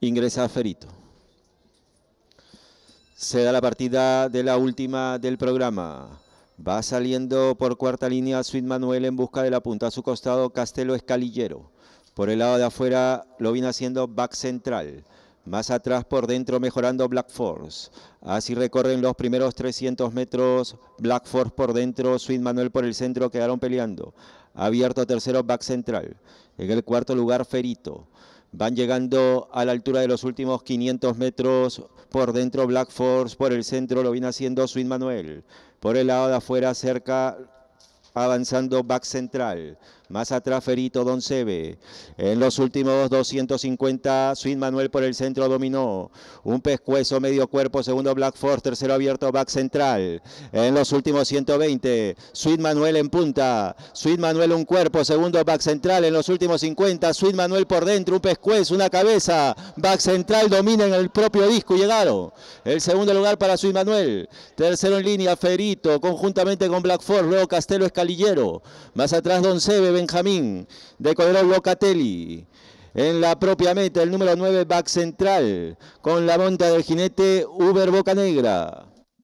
Ingresa Ferito. Se da la partida de la última del programa. Va saliendo por cuarta línea Sweet Manuel en busca de la punta. A su costado Castelo Escalillero. Por el lado de afuera lo viene haciendo back central. Más atrás por dentro mejorando Black Force. Así recorren los primeros 300 metros. Black Force por dentro, Sweet Manuel por el centro quedaron peleando. Abierto tercero back central. En el cuarto lugar Ferito. Van llegando a la altura de los últimos 500 metros. Por dentro Black Force, por el centro lo viene haciendo Sweet Manuel. Por el lado de afuera cerca avanzando back central. Más atrás Ferito Don Sebe. En los últimos 250, Sweet Manuel por el centro dominó. Un pescuezo, medio cuerpo, segundo Black Force, tercero abierto, back central. En los últimos 120, Sweet Manuel en punta. Sweet Manuel un cuerpo, segundo back central. En los últimos 50, Sweet Manuel por dentro, un pescuezo, una cabeza. Back central domina en el propio disco llegaron. El segundo lugar para Sweet Manuel. Tercero en línea, Ferito, conjuntamente con Black Force. Luego Castelo Escalillero. Más atrás Don Sebe, Benjamín de Codrón Locatelli. En la propia meta, el número 9, back central, con la monta del jinete Uber Boca Negra.